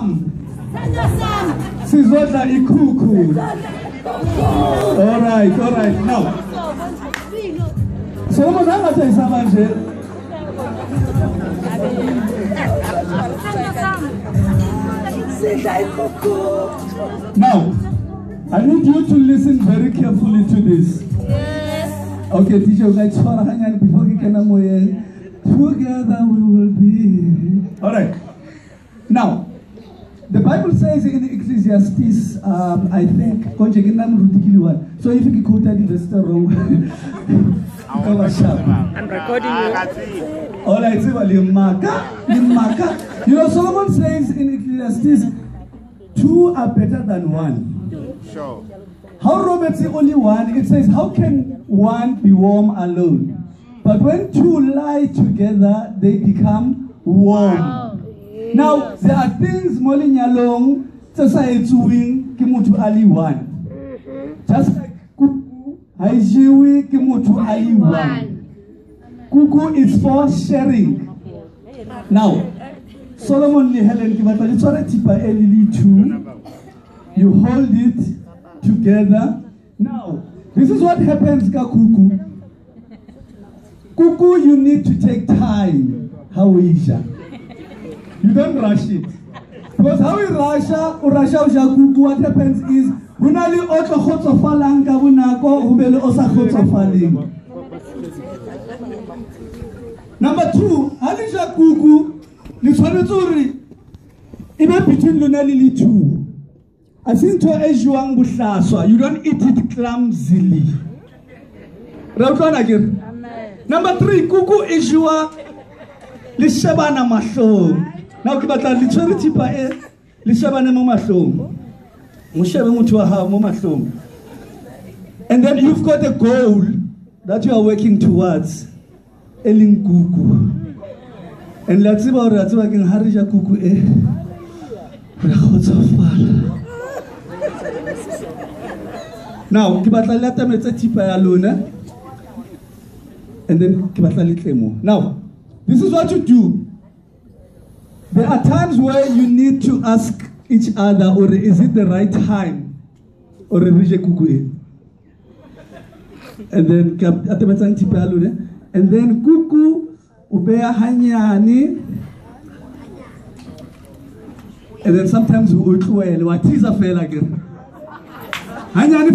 sam sizodla ikhukhu alright alright now So solomon angathayisa manje now i need you to listen very carefully to this Yes. Okay, teacher, hangani before we can. Together we will be. All right. Now, the Bible says in Ecclesiastes, um, I think, konje ke nam rutikili one. So if you quoted in the story wrong, cover sharp. I'm recording you. All right, so limaka, limaka. You know, Solomon says in Ecclesiastes, two are better than one. Sure. How Robert say only one? It says, how can one be warm alone? But when two lie together, they become warm. Now, there are things Molly Nyalong, Tsasaetsuwing, Kimutu Ali one. Mm-hmm. Just like Kuku, Haijiwi, Kimutu Ali one. Kuku is for sharing. Now, Solomon le Helen Kibata, you try to tipa elili two. You hold it together. Now, this is what happens, Kakuku. Kuku, you need to take time. How is ya? You don't rush it. Because how in Russia, Russia Kuku, what happens is, Hunali otlo khotsofalang ka bonako, ho be le o sa khotsofaling. Number two, ha le ja kuku, le tshwanetse hore e be between le two. A se ntho e jewang bohlaswa, you don't eat it clumsily. Re a utlwana ke re? Number three, kuku e jewa le Now ke batla le tshwere thipa e le shebane mo mahlong. Mo shebe motho. And then you've got a goal that you are working towards. E kuku. And la tseba hore a tseba keng ha re ja kuku e re kgotsofala. Now, ke batla le atametse thipa ya lona. And then ke batla le. Now, this is what you do. There are times where you need to ask each other, or is it the right time? Or kuku. And then. And then kuku o beha. And then sometimes o tlohele wa teaser fela ke. Hanyane